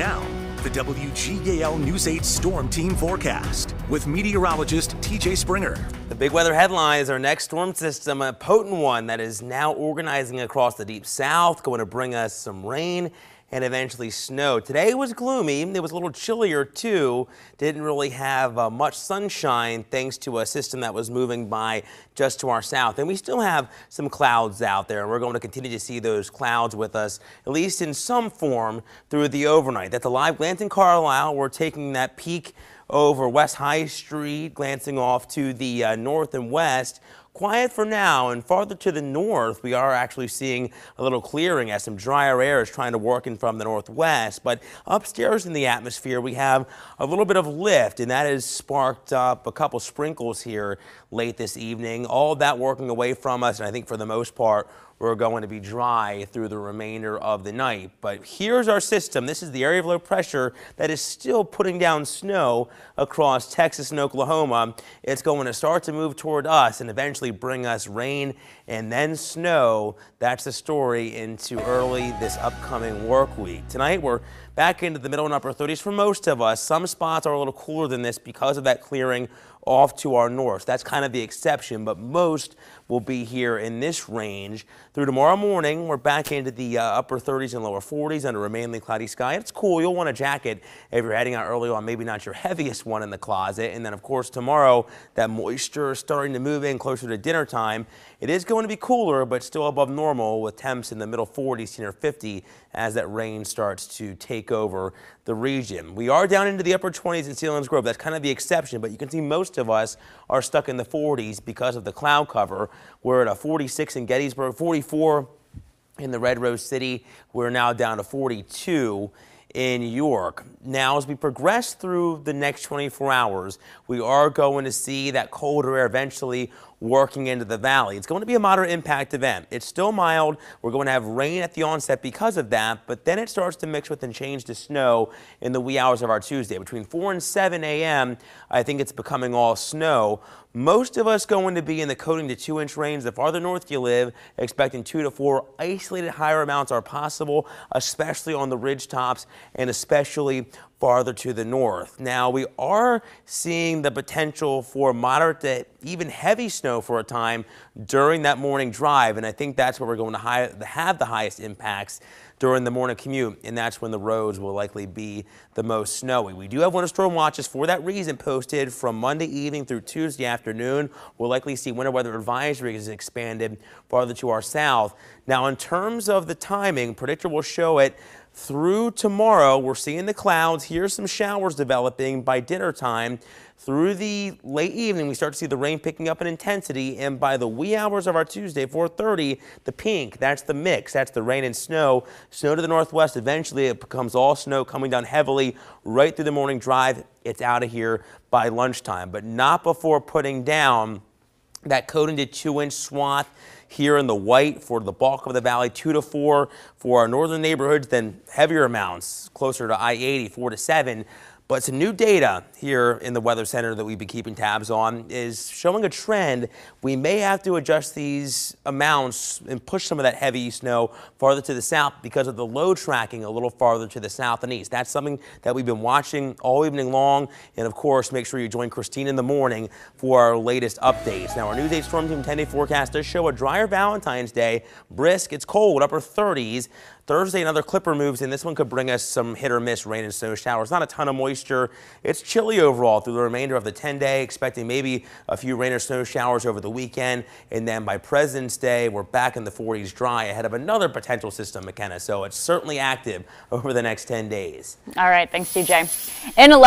Now, the WGAL News 8 Storm Team forecast with meteorologist TJ Springer. The big weather headline is our next storm system, a potent one that is now organizing across the deep south, going to bring us some rain and eventually snow. Today was gloomy. It was a little chillier too. Didn't really have uh, much sunshine thanks to a system that was moving by just to our south. And we still have some clouds out there. And we're going to continue to see those clouds with us, at least in some form, through the overnight. That's a live glance in Carlisle. We're taking that peek over West High Street, glancing off to the uh, north and west. Quiet for now, and farther to the north, we are actually seeing a little clearing as some drier air is trying to work in from the northwest. But upstairs in the atmosphere, we have a little bit of lift, and that has sparked up a couple sprinkles here late this evening. All that working away from us, and I think for the most part, we're going to be dry through the remainder of the night. But here's our system. This is the area of low pressure that is still putting down snow across Texas and Oklahoma. It's going to start to move toward us and eventually bring us rain and then snow. That's the story into early this upcoming work week. Tonight, we're back into the middle and upper 30s for most of us. Some spots are a little cooler than this because of that clearing off to our north. That's kind of the exception, but most will be here in this range. Through tomorrow morning, we're back into the uh, upper 30s and lower 40s under a mainly cloudy sky. It's cool. You'll want a jacket if you're heading out early on, maybe not your heaviest one in the closet. And then, of course, tomorrow, that moisture is starting to move in closer to dinner time. It is going to be cooler, but still above normal with temps in the middle 40s to near 50 as that rain starts to take over the region. We are down into the upper 20s in grove That's kind of the exception, but you can see most of us are stuck in the 40s because of the cloud cover. We're at a 46 in Gettysburg, 44 in the Red Rose City. We're now down to 42 in York. Now, as we progress through the next 24 hours, we are going to see that colder air eventually working into the valley. It's going to be a moderate impact event. It's still mild. We're going to have rain at the onset because of that, but then it starts to mix with and change to snow in the wee hours of our Tuesday. Between 4 and 7 a.m., I think it's becoming all snow. Most of us going to be in the coating to two inch range. The farther north you live, expecting two to four isolated higher amounts are possible, especially on the ridge tops and especially farther to the north. Now, we are seeing the potential for moderate to even heavy snow for a time during that morning drive, and I think that's where we're going to have the highest impacts during the morning commute, and that's when the roads will likely be the most snowy. We do have winter storm watches for that reason posted from Monday evening through Tuesday afternoon. We'll likely see winter weather advisories expanded farther to our south. Now, in terms of the timing, predictor will show it through tomorrow. We're seeing the clouds. Here's some showers developing by dinner time. Through the late evening, we start to see the rain picking up in intensity, and by the wee hours of our Tuesday, 4:30, the pink, that's the mix, that's the rain and snow. Snow to the northwest. Eventually, it becomes all snow coming down heavily right through the morning drive. It's out of here by lunchtime, but not before putting down that coating to two-inch swath here in the white for the bulk of the valley, two to four for our northern neighborhoods, then heavier amounts closer to I-80, four to seven. But some new data here in the Weather Center that we've been keeping tabs on is showing a trend. We may have to adjust these amounts and push some of that heavy snow farther to the south because of the low tracking a little farther to the south and east. That's something that we've been watching all evening long. And of course, make sure you join Christine in the morning for our latest updates. Now, our News 8 Storm Team 10 day forecast does show a drier Valentine's Day. Brisk, it's cold, upper 30s. Thursday, another clipper moves in. This one could bring us some hit or miss rain and snow showers. Not a ton of moisture. It's chilly overall through the remainder of the 10 day, expecting maybe a few rain or snow showers over the weekend. And then by President's Day, we're back in the 40s dry ahead of another potential system, McKenna. So it's certainly active over the next 10 days. All right. Thanks, TJ. In